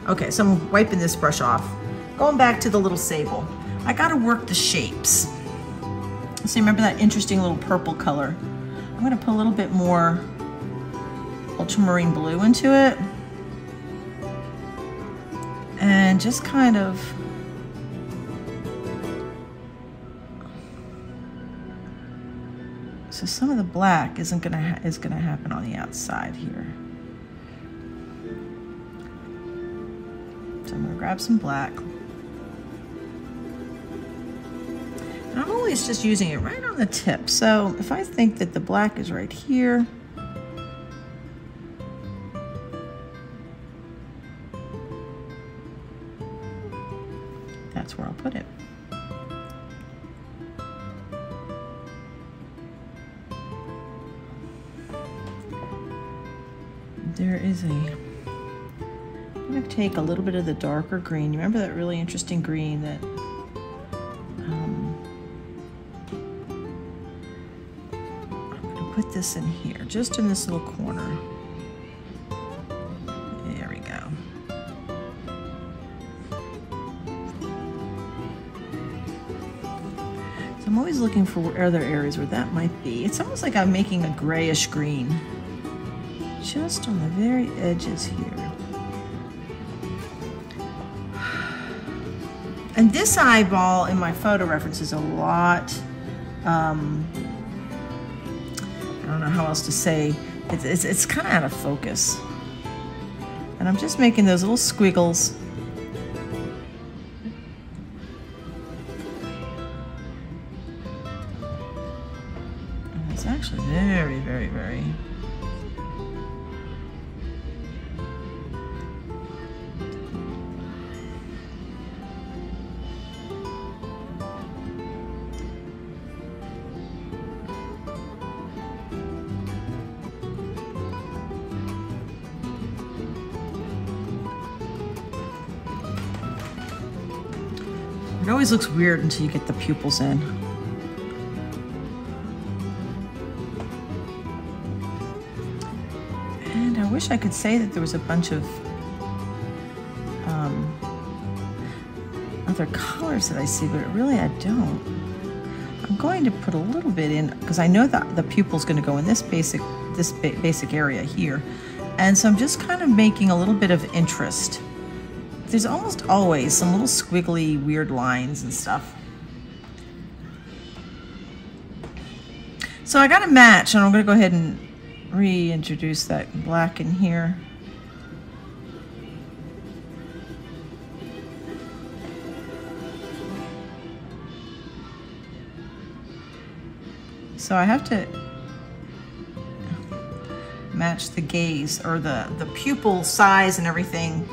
Okay, so I'm wiping this brush off. Going back to the little sable. I gotta work the shapes. So remember that interesting little purple color? I'm gonna put a little bit more ultramarine blue into it. And just kind of So some of the black isn't gonna is gonna happen on the outside here. So I'm gonna grab some black. I'm always just using it right on the tip. So if I think that the black is right here, that's where I'll put it. there is a, I'm gonna take a little bit of the darker green. You remember that really interesting green that, this in here, just in this little corner. There we go. So I'm always looking for other areas where that might be. It's almost like I'm making a grayish green just on the very edges here. And this eyeball in my photo reference is a lot, um, know how else to say, it's, it's, it's kind of out of focus. And I'm just making those little squiggles always looks weird until you get the pupils in. And I wish I could say that there was a bunch of um, other colors that I see, but really I don't. I'm going to put a little bit in because I know that the pupil's going to go in this basic this ba basic area here. And so I'm just kind of making a little bit of interest there's almost always some little squiggly weird lines and stuff. So I got a match and I'm gonna go ahead and reintroduce that black in here. So I have to match the gaze or the, the pupil size and everything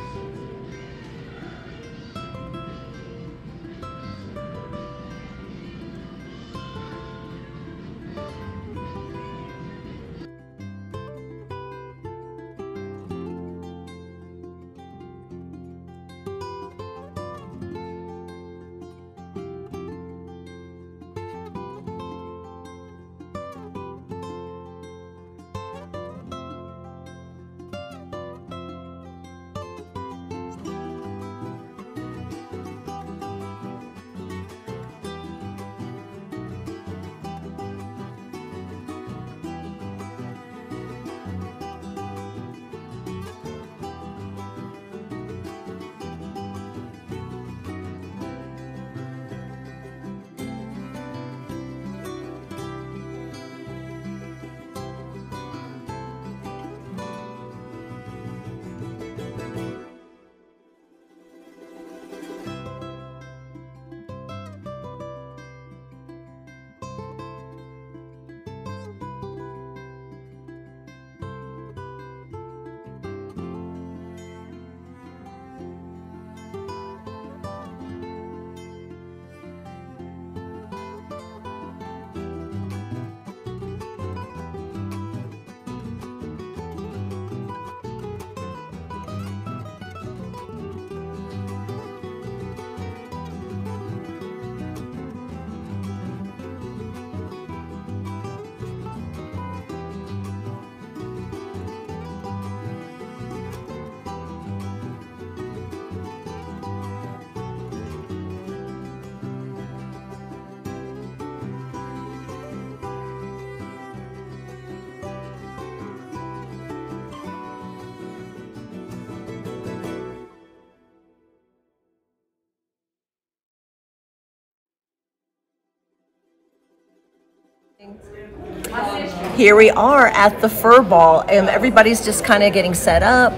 Here we are at the fur ball and everybody's just kind of getting set up.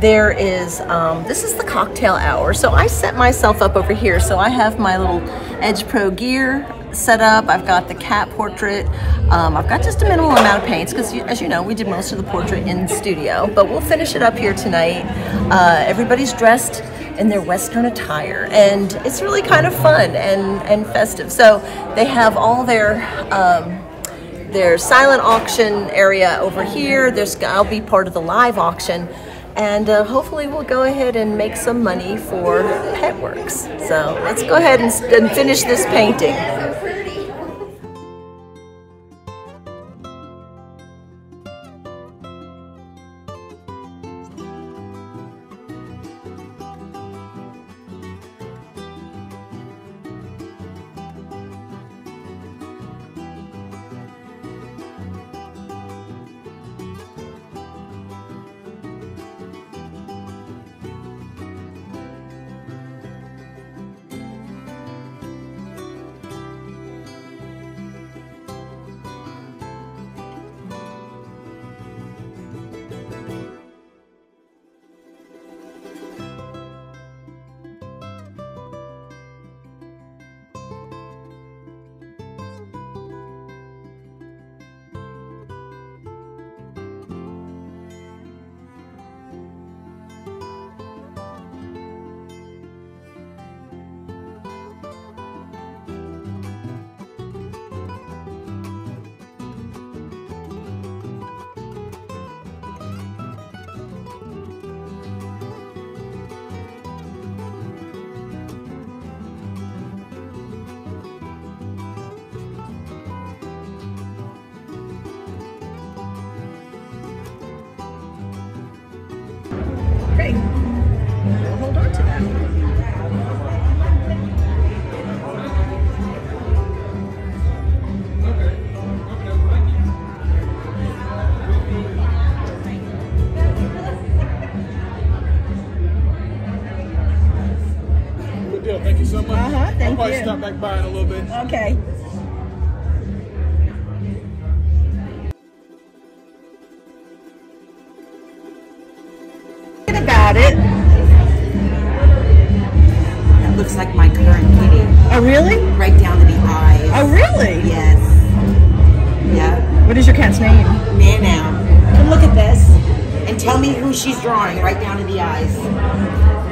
There is, um, this is the cocktail hour. So I set myself up over here. So I have my little Edge Pro gear set up. I've got the cat portrait. Um, I've got just a minimal amount of paints because as you know, we did most of the portrait in studio, but we'll finish it up here tonight. Uh, everybody's dressed in their Western attire and it's really kind of fun and, and festive. So they have all their, um, there's silent auction area over here. There's I'll be part of the live auction, and uh, hopefully we'll go ahead and make some money for Petworks. So let's go ahead and, and finish this painting. Back by in a little bit. Okay. Thinking about it. That looks like my current kitty. Oh, really? Right down to the eyes. Oh, really? Yes. Yeah. What is your cat's name? Nana. Come look at this and tell me who she's drawing right down to the eyes.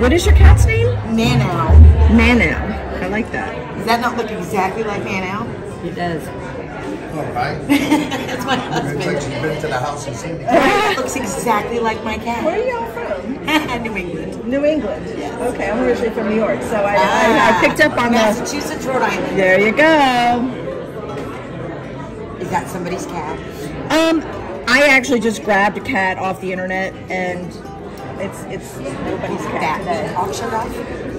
What is your cat's name? Nana. Nano. I like that. Does that not look exactly like Nana? It does. All right. That's my Looks like she's been to the house and seen it. It looks exactly like my cat. Where are y'all from? New England. New England. Yes. Okay, I'm originally from New York, so I, Ah, I, I picked up on the. Massachusetts, Rhode Island. There you go. Is that somebody's cat? Um, I actually just grabbed a cat off the internet, and it's it's nobody's cat That today. auctioned off?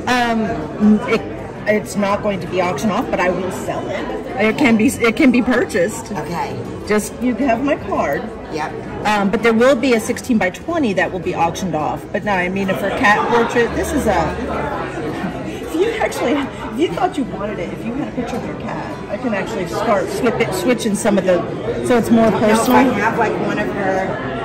Um, it, it's not going to be auctioned off, but I will sell it. It can be it can be purchased. Okay. Just you have my card. Yep. Um, but there will be a 16 by 20 that will be auctioned off. But no, I mean, if for cat portrait, this is a. If you actually, if you thought you wanted it, if you had a picture of your cat, I can actually start switching some of the, so it's more Now, if I personal. have like one of her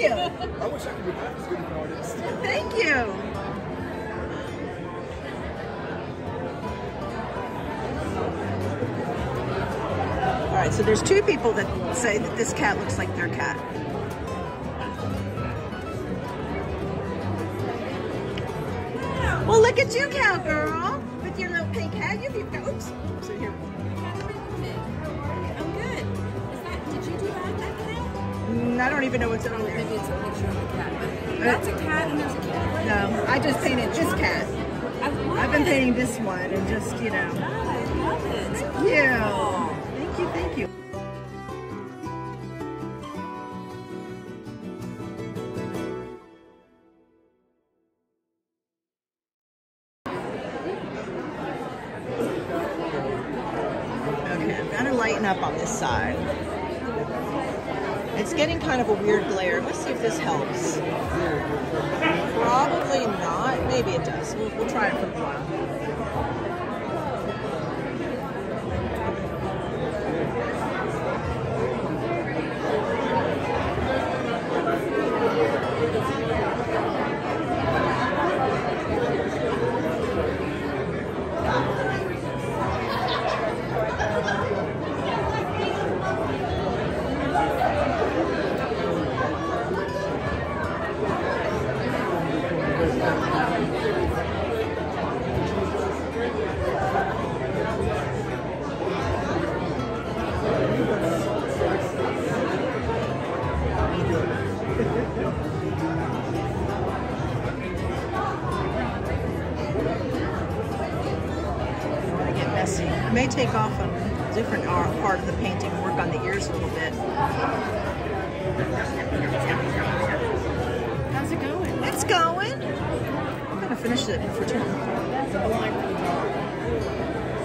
Thank you. I wish I could be that good of an artist. Thank you. All right, so there's two people that say that this cat looks like their cat. Well, look at you, cowgirl, don't even know what's on there. Maybe it's a picture of a cat, but that's a cat and there's a cat. No, I just painted this cat. I've been painting this one and just, you know. God, I love it. Thank you. Thank you, thank you.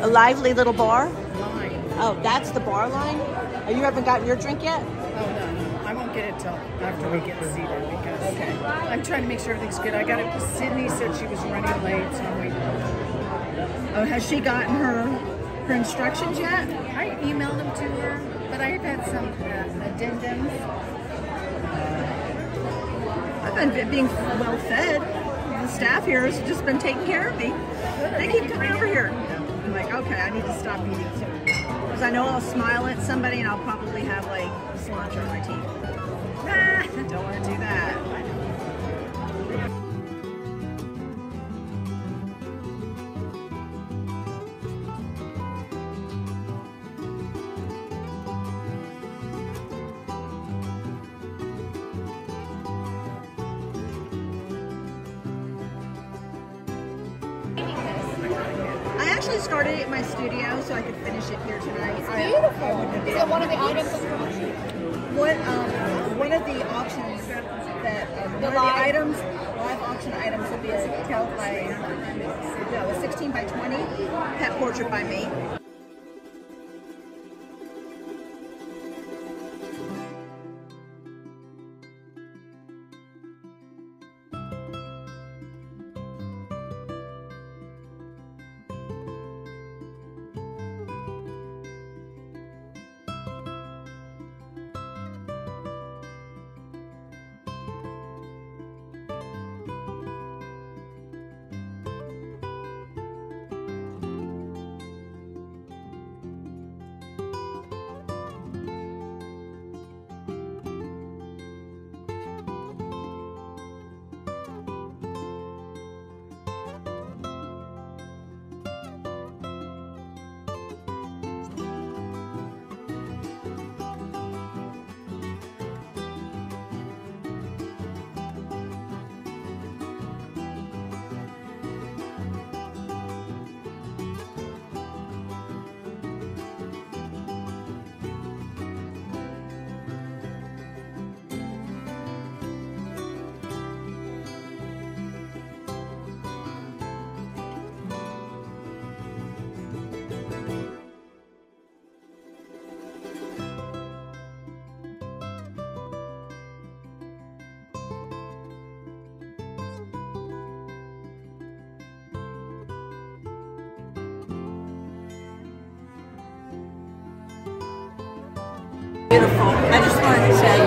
A lively little bar. Line. Oh, that's the bar line. Oh, you haven't gotten your drink yet. Oh, no, no. I won't get it till after we get seated because okay. I'm trying to make sure everything's good. I got it. Sydney said she was running late, so I'm waiting. Oh, has she gotten her her instructions yet? I emailed them to her, but I've had some uh, addendums. I've been being well fed. The staff here has just been taking care of me. They keep coming over here. Like, okay, I need to stop eating too. Because I know I'll smile at somebody and I'll probably have like cilantro in my teeth. Ah, don't want to do that.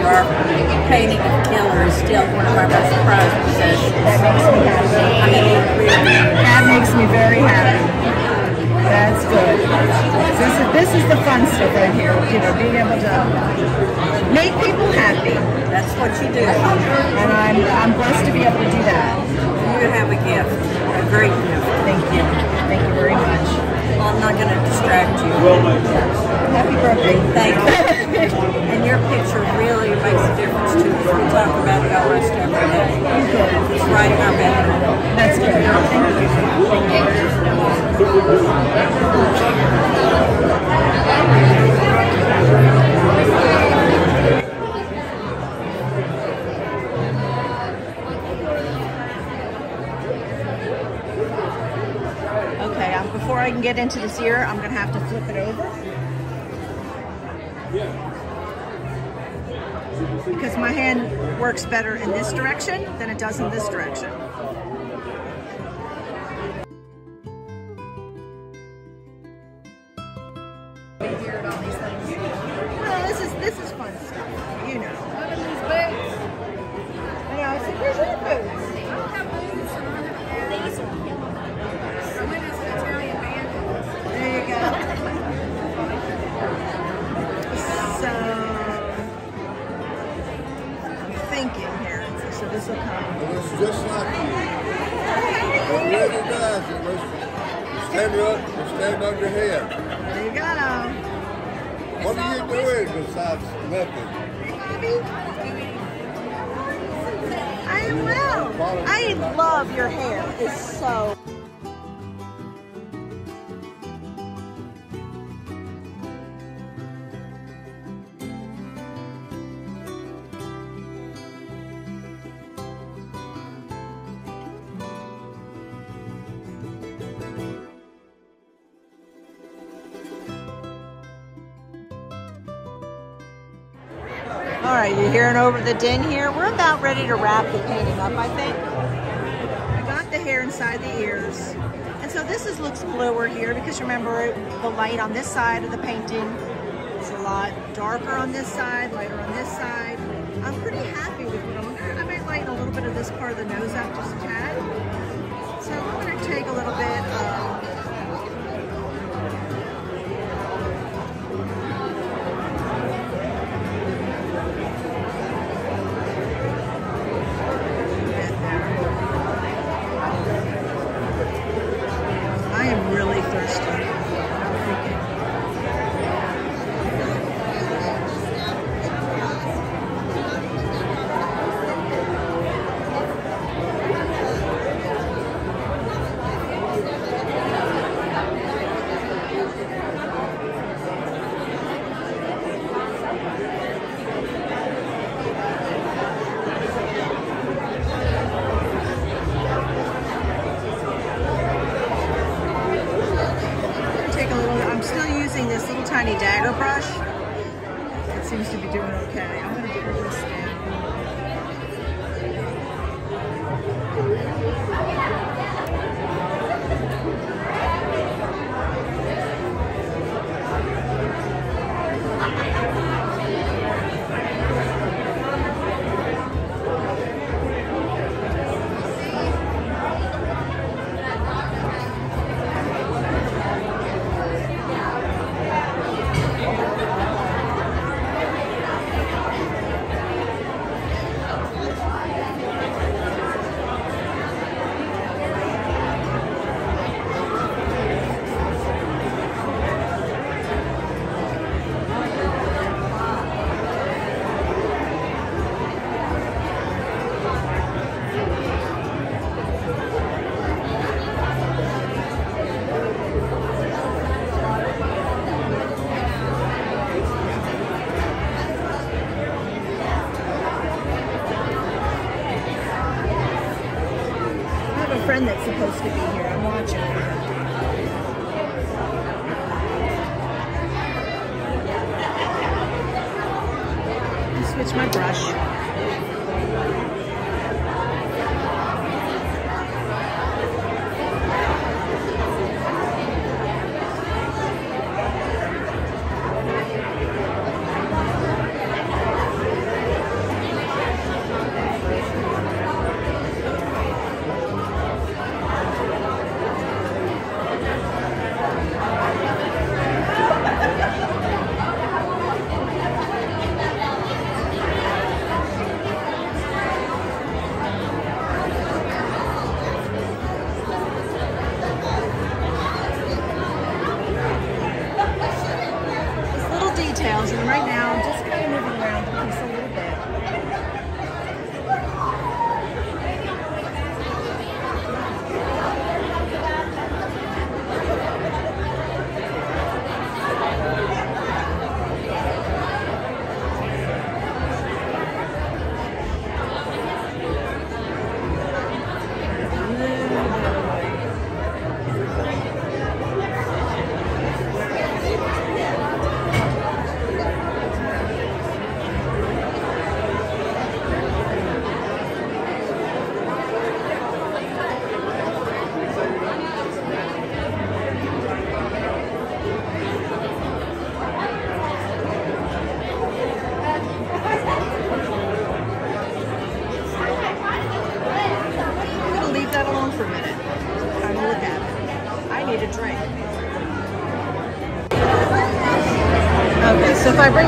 Our painting of Killer is still one of our most prized possessions. That makes me happy. I mean, That makes me very happy. That's good. This is this is the fun stuff right here. You know, being able to make people happy, That's what you do. and I'm I'm blessed to be able to do that. You have a gift, a great gift. Thank you. Thank you very much. Well, I'm not going to distract you. Happy birthday. Thank you. And your picture really makes a difference to us. We talk about it almost every day. It's right in our bedroom. That's good. Okay, um, before I can get into this ear, I'm gonna have to flip it over. Because my hand works better in this direction than it does in this direction. Hearing over the din here. We're about ready to wrap the painting up, I think. I got the hair inside the ears. And so this is looks bluer here because remember the light on this side of the painting is a lot darker on this side, lighter on this side. I'm pretty happy with what I'm gonna, I might lighten a little bit of this part of the nose up just a tad. So I'm gonna take a little bit of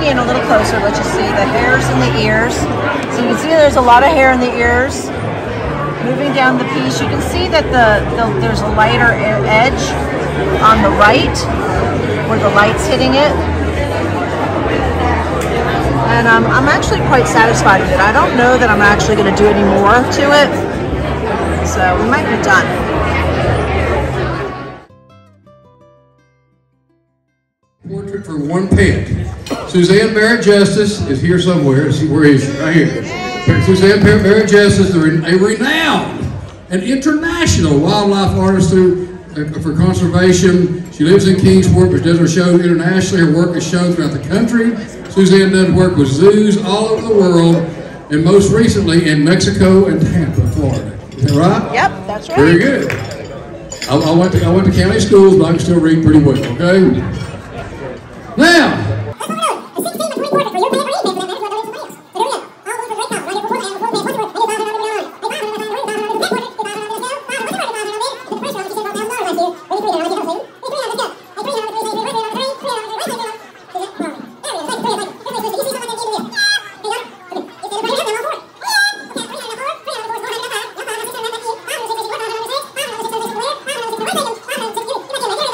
in a little closer, let you see the hairs in the ears. So you can see there's a lot of hair in the ears. Moving down the piece, you can see that the, the there's a lighter edge on the right where the light's hitting it. And um, I'm actually quite satisfied with it. I don't know that I'm actually going to do any more to it. So we might be done. Portrait for one pet. Suzanne Barrett Justis is here somewhere. She- Where is she? Right here. Suzanne Barrett Justis, a renowned and international wildlife artist through, uh, for conservation. She lives in Kingsport, but does her shows internationally. Her work is shown throughout the country Suzanne does work with zoos all over the world, and most recently in Mexico and Tampa, Florida. Is that right? Yep, that's right. Very good. I, I went to I went to county schools, but I can still read pretty well. Okay.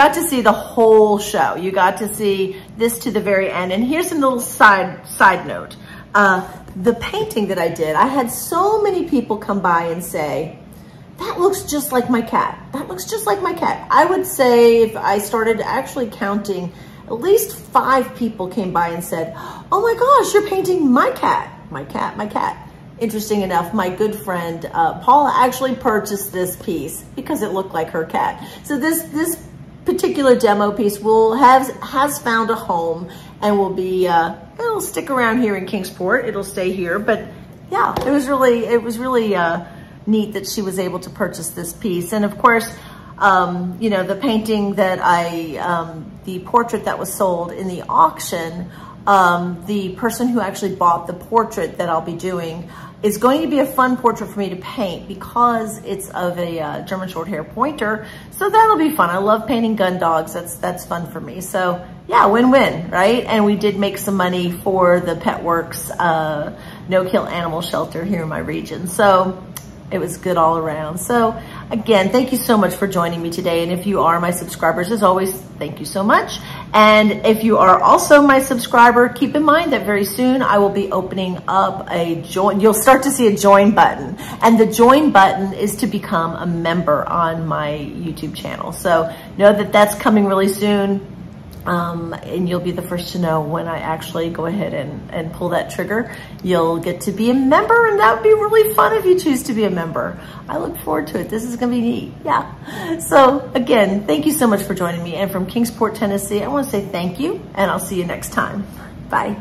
got to see the whole show. You got to see this to the very end. And here's a little side side note. Uh, the painting that I did, I had so many people come by and say, that looks just like my cat. That looks just like my cat. I would say if I started actually counting, at least five people came by and said, oh my gosh, you're painting my cat, my cat, my cat. Interesting enough, my good friend uh, Paula actually purchased this piece because it looked like her cat. So this this particular demo piece will have has found a home and will be uh, it'll stick around here in Kingsport. It'll stay here, but yeah, it was really it was really uh, neat that she was able to purchase this piece. And of course, um, you know the painting that I um, the portrait that was sold in the auction. Um, the person who actually bought the portrait that I'll be doing is going to be a fun portrait for me to paint because it's of a uh, German short hair pointer. So that'll be fun. I love painting gun dogs. That's, that's fun for me. So yeah, win-win, right? And we did make some money for the PetWorks uh, no-kill animal shelter here in my region. So it was good all around. So again, thank you so much for joining me today. And if you are my subscribers, as always, thank you so much. And if you are also my subscriber, keep in mind that very soon I will be opening up a join. You'll start to see a join button. And the join button is to become a member on my YouTube channel. So know that that's coming really soon. Um, and you'll be the first to know when I actually go ahead and, and pull that trigger. You'll get to be a member and that would be really fun if you choose to be a member. I look forward to it. This is going to be neat. Yeah. So again, thank you so much for joining me. And from Kingsport, Tennessee, I want to say thank you and I'll see you next time. Bye.